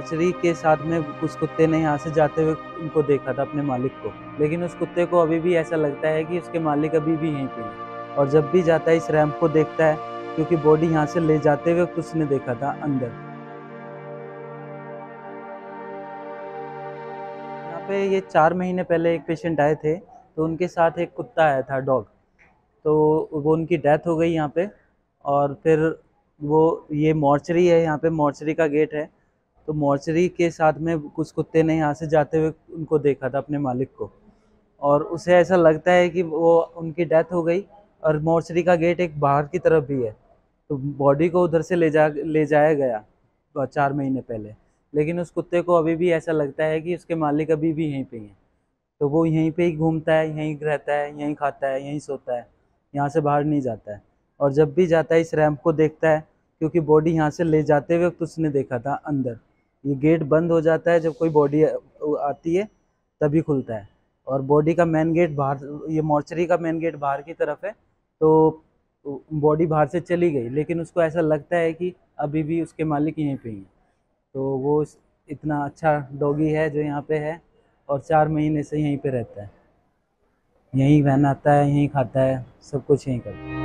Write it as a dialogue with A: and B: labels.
A: Mortuary के साथ में उस कुत्ते ने यहाँ से जाते हुए उनको देखा था अपने मालिक को। लेकिन उस कुत्ते को अभी भी ऐसा लगता है कि उसके मालिक अभी भी यहीं पे और जब भी जाता है इस रैम्प को देखता है, क्योंकि बॉडी यहाँ से ले जाते हुए उसने देखा था अंदर। यहाँ पे ये चार महीने पहले एक पेशेंट आए थे तो उनके साथ एक कुत्ता आया था डॉग तो वो उनकी डेथ हो गई यहाँ पे और फिर वो ये मॉर्चरी है, यहाँ पे मॉर्चरी का गेट है। तो मॉर्चरी के साथ में कुछ कुत्ते ने यहाँ से जाते हुए उनको देखा था अपने मालिक को। और उसे ऐसा लगता है कि वो, उनकी डेथ हो गई और मॉर्चरी का गेट एक बाहर की तरफ़ भी है। तो बॉडी को उधर से ले जा, ले जाया गया चार महीने पहले। लेकिन उस कुत्ते को अभी भी ऐसा लगता है कि उसके मालिक अभी भी यहीं पे हैं। तो वो यहीं पे ही घूमता है, यहीं रहता है, यहीं खाता है, यहीं सोता है, यहाँ से बाहर नहीं जाता है। और जब भी जाता है इस रैम्प को देखता है, क्योंकि बॉडी यहाँ से ले जाते वक्त उसने देखा था अंदर। ये गेट बंद हो जाता है, जब कोई बॉडी आती है, तभी खुलता है। और बॉडी का मेन गेट बाहर, ये मॉर्चरी का मेन गेट बाहर की तरफ़ है तो बॉडी बाहर से चली गई, लेकिन उसको ऐसा लगता है कि अभी भी उसके मालिक यहीं पे हैं तो वो इतना अच्छा डॉगी है जो यहाँ पे है, और चार महीने से यहीं पे रहता है। यहीं आता है, यहीं खाता है, सब कुछ यहीं करता है।